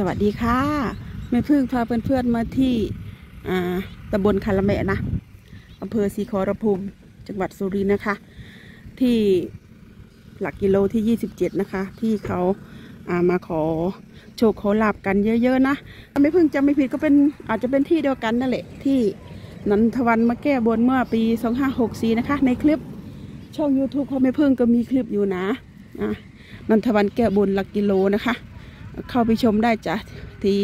สวัสดีค่ะแม่พึ่งพาเพื่อนๆมาที่อ่าตำบลคาราแมะนะอำเภอศรีขอรภูมิ จังหวัดสุรินทร์นะคะ ที่หลักกิโลที่ 27 นะคะ ที่เขาอ่ามาขอโชคขอลาบกันเยอะๆนะถ้าไม่พึ่งจำไม่ผิดก็เป็นอาจจะเป็นที่เดียวกันนั่นแหละที่นันทวันมาแก้บนเมื่อปี 2564 นะคะ ในคลิปช่อง YouTube ของแม่พึ่งก็มีคลิปอยู่นะอะนันทวันแก้บนหลักกิโลนะคะ เข้าไปชมได้จ้ะที่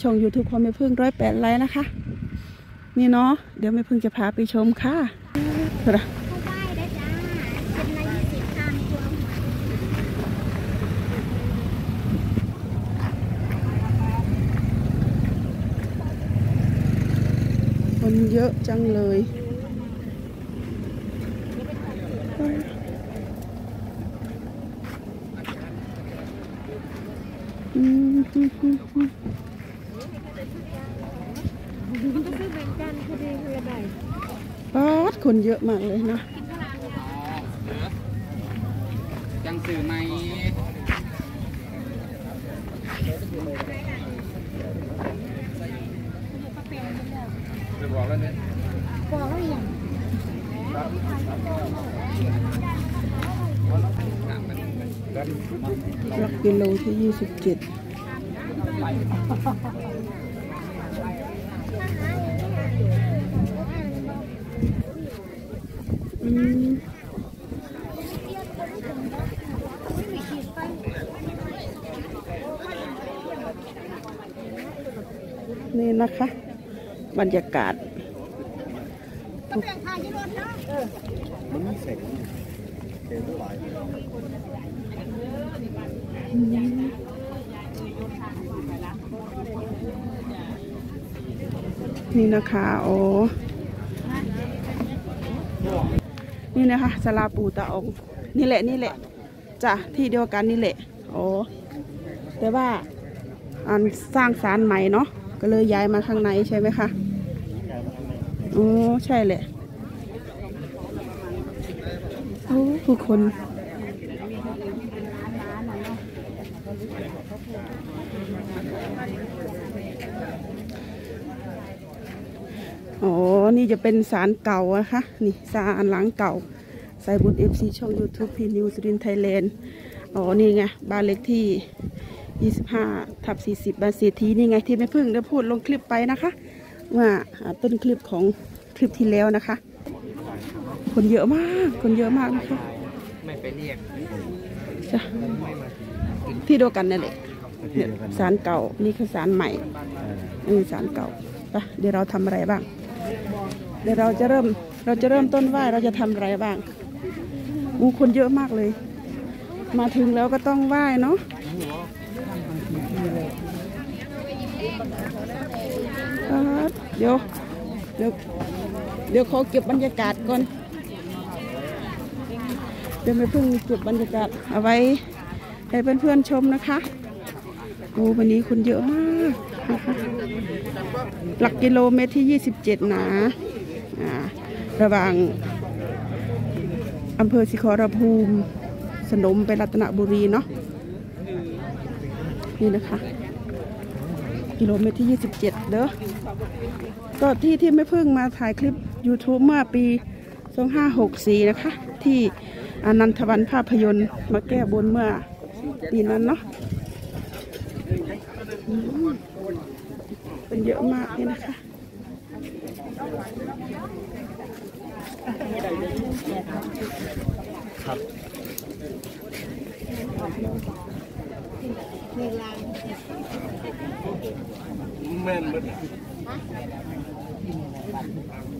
ช่อง YouTube ของแม่พึ่งร้อยแปดไลค์นะคะ นี่เนาะเดี๋ยวแม่พึ่งจะพาไปชมค่ะเข้าได้ได้จ้าเป็นละยี่สิบค่ะคนเยอะจังเลยอืม มันก็ซื้อแบ่งกันพอดีคนละใบ ป๊าด คนเยอะมากเลยนะจังสื่อไหมบอกแล้วเนี่ยบอกแล้วอย่างหลักกิโลที่ยี่สิบเจ็ด นี่นะคะ บรรยากาศนี่นะคะโอ้นี่นะคะสลาปูตาองนี่แหละนี่แหละจ้ะที่เดียวกันนี่แหละโอ้แต่ว่าอันสร้างศาลใหม่เนาะ ก็เลยย้ายมาข้างในใช่ไหมคะโอ้ใช่แหละโอ้ผู้คนอ๋อ นี่จะเป็นศาลเก่าอะคะ นี่ศาลหลังเก่าใส่บุญ FC ช่อง YouTube พีนิวสุรินทร์ อ๋อ นี่ไง บ้านเล็กที่ 25ทับ40บ้านเศรษฐีนี่ไงที่แม่พึ่งได้พูดลงคลิปไปนะคะว่าอ่าต้นคลิปของคลิปที่แล้วนะคะ คนเยอะมากคนเยอะมากนะคะไม่ไปเรียกจ้ะที่เดียวกันนั่นแหละเนี่ยศาลเก่านี่คือศาลใหม่เออศาลเก่าไปเดี๋ยวเราทำอะไรบ้าง เดี๋ยวเราจะเริ่มเราจะเริ่มต้นไหว้เราจะทำอะไรบ้างมูคนเยอะมากเลย มาถึงแล้วก็ต้องไหว้เนาะครับ เดี๋ยวเดี๋ยวเดี๋ยวขอเก็บบรรยากาศก่อน เดี๋ยวไม่เพิ่งเก็บบรรยากาศเอาไว้ให้เพื่อนๆชมนะคะโอ้วันนี้คนเยอะมากหลักกิโลเมตรที่ 27 นะอ่าระหว่างอำเภอสิขอรภูมิ สนมไปรัตนบุรีเนาะนี่นะคะ กิโลเมตรที่ 27 เด้อก็ที่ที่ไม่เพิ่งมาถ่ายคลิป YouTube เมื่อปี 2564 นะคะ ที่อนันทวันภาพยนตร์มาแก้บนเมื่อปีนั้นเนาะเป็นเยอะมากเลยนะคะ แม่นมัน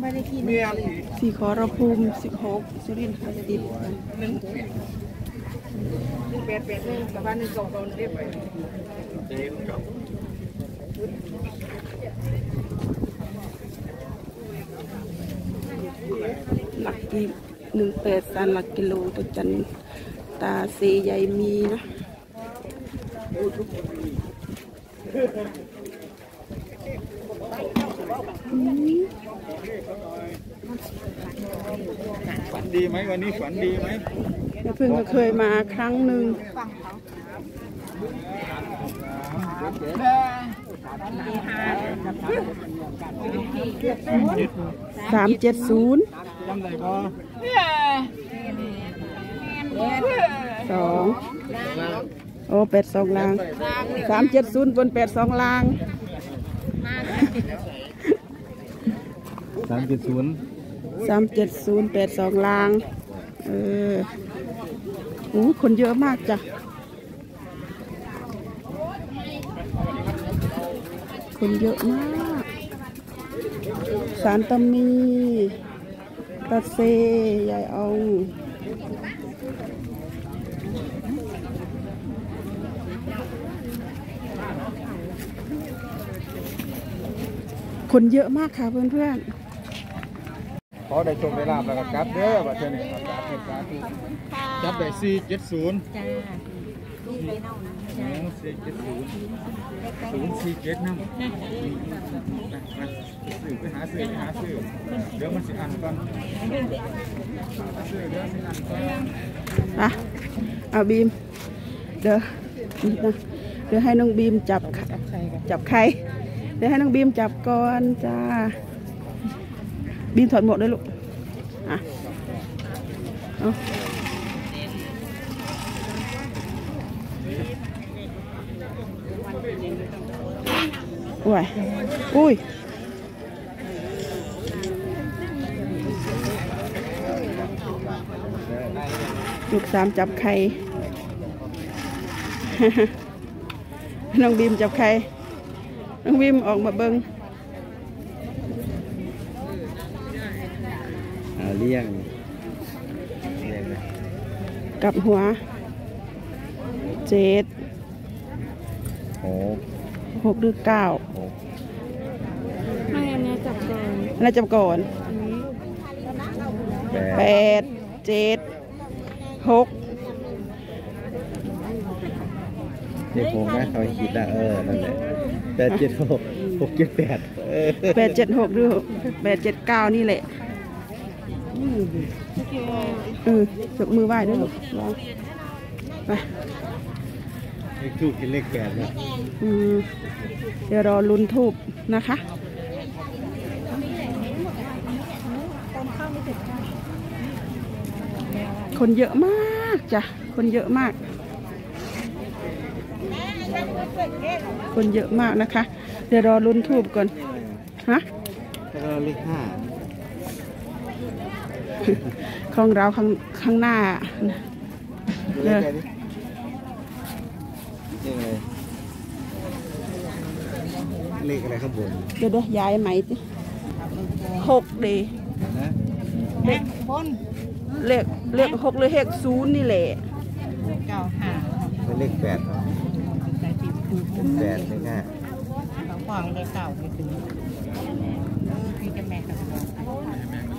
ไม่ได้กินเมียนสีขอรภูมิ16สุรินทร์ห้าสิบหนึ่งแปดแปดหนึ่งกับบ้านหนึ่งสองสองเรียบไปเต็มกับหลักกิหนึ่งแปดสานหลักกิโลตัวจันตาเซใหญ่มีนะ ฝันดีไหมวันนี้ฝันดีไหมแม่พึ่งก็เคยมาครั้งหนึ่งฝั่งเขาสามเจ็ดศูนย์จำได้บ่สอง โอ้แปดสองลางสามเจ็ดศูนย์บนแปดสองลางสามเจ็ดศูนย์สามเจ็ดศูนย์แปดสองลาง เออโอ้คนเยอะมากจ้ะ คนเยอะมาก สารตะมีตัดเซยายออง คนเยอะมากค่ะเพื่อนๆขอได้โชคได้ลาบแล้วก็กลับเด้อว่าเจ้านี่ครับสาธุสาธุจับได้สี่เจ็ดศูนย์จ้าสี่เจ็ดศูนย์ศูนย์สี่เจ็ดนั่งสื่อไปหาสื่อไปหาสื่อเดี๋ยวมันสิอ่านก่อนสื่อเดี๋ยวสิอ่านก่อนอะเอาบีมเดี๋ยวนี่นะเดี๋ยวให้น้องบีมจับจับใคร เดี๋ยวให้น้องบีมจับก่อนจ้า บีมถอดหมวกด้วยลูก อะเอาโอ้ยอุ้ยลูกสามจับไข่ น้องบีมจับไข่ น้องบีมออกมาเบิงอ่าเลี้ยงเลี้ยงนะกลับหัวเจ็ดโอ้หกหรือเก้าโหไม่อันนี้จับก่อนน่าจับก่อนแปแปดดเจ็ดหกเจ็ดหกนะเขาคิดนะเออนั่นแหละ แปดเจ็ดหกหกเจ็ดแปดแปดเจ็ดหกหรือแปดเจ็ดเก้านี่แหละเออยกมือไหว้ด้วยลูกลองไปเลขทูกเป็นเลขแปดนะอืมเดี๋ยวรอลุ้นทูบนะคะคนเยอะมากจ้ะ คนเยอะมาก คนเยอะมากนะคะ เดี๋ยวรอลุ้นทูบก่อน ฮะแล้วก็เลขห้าของเราข้างข้างหน้าเลขอะไรนี่เลขอะไรเลขอะไรข้างบน เดี๋ยวเดี๋ยวย้ายไหมสิหกดีนะเลขเลขเลขหกหรือเลขศูนย์นี่แหละเป็นเลขแปด แปดเลขห้าขวางเลยเก่าไปถึงพี่จะแม่กับร้อนนะ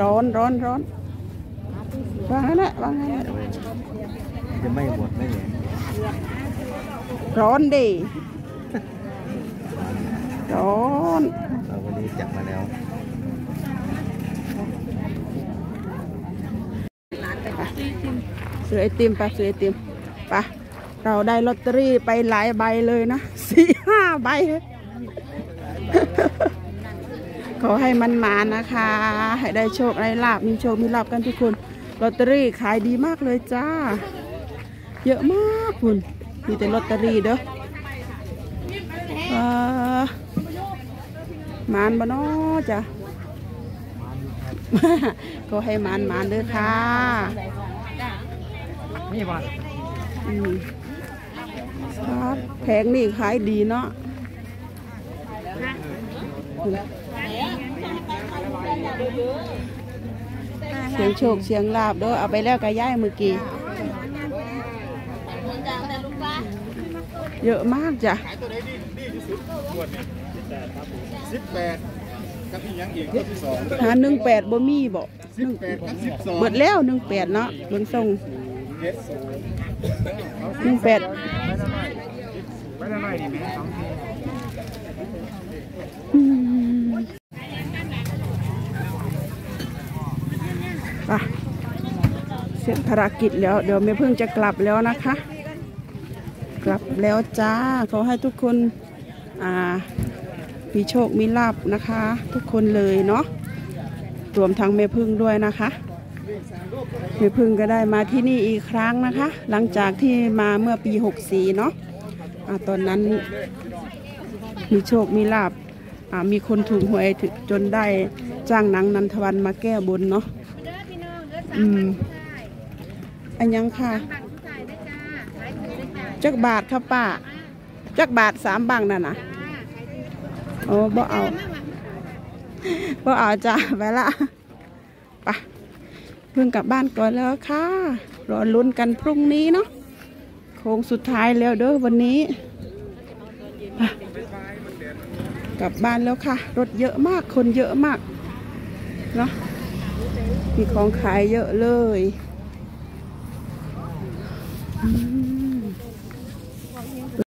ร้อนร้อนร้อนวางนั่นแหละวางนั่นแหละจะไม่หมดไม่เนี่ยร้อนดิร้อนเราวันนี้จับมาแล้วซื้อไอติมไปซื้อไอติมไป เราได้ลอตเตอรี่ไปหลายใบเลยนะสี่ห้าใบ ขอให้มันมานะคะ ให้ได้โชคได้ลาบมีโชคมีลาบกันทุกคนลอตเตอรี่ขายดีมากเลยจ้า เยอะมากคุณมีแต่ลอตเตอรี่เด้อเอ่อมานบ่เนอจ้ะก็ให้มานมานๆเด้อค่ะนี่บอลอืม ครับแพงนี่ขายดีเนาะเสียงโชคเสียงลาบเด้อเอาไปแล้วก็ย้ายเมื่อกี้เยอะมากจ้ะสิบแปดกับอีกอย่างอีกที่สองหาหนึ่งแปดบ่มีบ่สิบแปดกับสิบสองเบิดแล้วหนึ่งแปดเนาะเบิ่งส่ง เจ็ดศูนย์หนึ่งแปดไปทำไมดีไหมสองทีไปเสร็จภารกิจแล้ว เดี๋ยวแม่เพิ่งจะกลับแล้วนะคะ กลับแล้วจ้าขอให้ทุกคนอ่ามีโชคมีลาบนะคะ ทุกคนเลยเนาะรวมทั้งแม่พึ่งด้วยนะคะ แม่พึ่งก็ได้มาที่นี่อีกครั้งนะคะ หลังจากที่มาเมื่อปี 64 เนาะอ่าตอนนั้นมีโชคมีลาบมีคนถูกหวยถึงจนได้จ้างหนังนันทวันมาแก้บนเนาะอืมอันยังค่ะจักบาทครับป้าจักบาทสามบังนั่นนะโอ้บ่เอาบ่เอาจ้าไปละ เพิ่งกลับบ้านก่อนแล้วค่ะรอลุ้นกันพรุ่งนี้เนาะโค้งสุดท้ายแล้วเด้อวันนี้กลับบ้านแล้วค่ะ รถเยอะมากคนเยอะมากเนาะมีของขายเยอะเลย